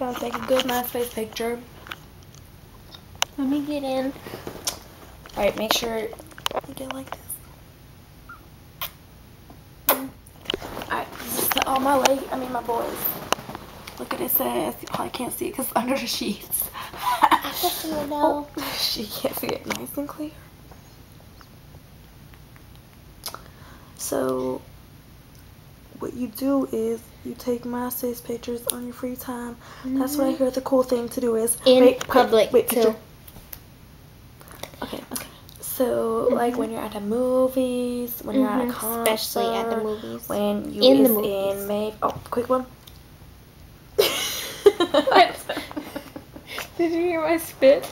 Trying to take a good nice MySpace picture. Let me get in. Alright, make sure you get like this. Alright, this is to all my lady, I mean my boys. Look at it says, you uh, probably can't see it because under the sheets. I just want to know. Oh, she can't see it nice and clear. So, what you do is you take MySpace pictures on your free time. That's what I mm-hmm. hear the cool thing to do is In wait, public, Wait, too. picture. Okay, okay. So, like mm-hmm. when you're at the movies, when you're at a concert, especially at the movies. when you In the movies. in May. Oh, quick one. What? Did you hear my spit?